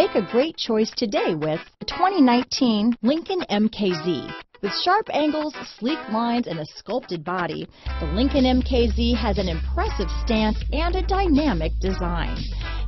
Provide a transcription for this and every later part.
Make a great choice today with the 2019 Lincoln MKZ. With sharp angles, sleek lines, and a sculpted body, the Lincoln MKZ has an impressive stance and a dynamic design.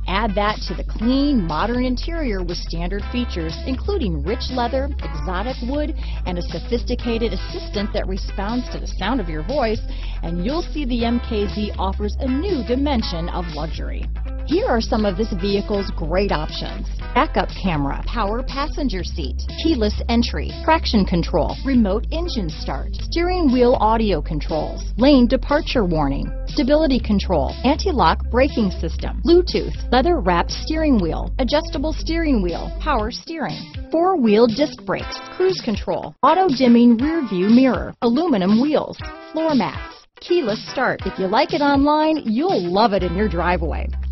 Add that to the clean, modern interior with standard features, including rich leather, exotic wood, and a sophisticated assistant that responds to the sound of your voice, and you'll see the MKZ offers a new dimension of luxury. Here are some of this vehicle's great options. Backup camera, power passenger seat, keyless entry, traction control, remote engine start, steering wheel audio controls, lane departure warning, stability control, anti-lock braking system, Bluetooth, leather wrapped steering wheel, adjustable steering wheel, power steering, four wheel disc brakes, cruise control, auto dimming rear view mirror, aluminum wheels, floor mats, keyless start. If you like it online, you'll love it in your driveway.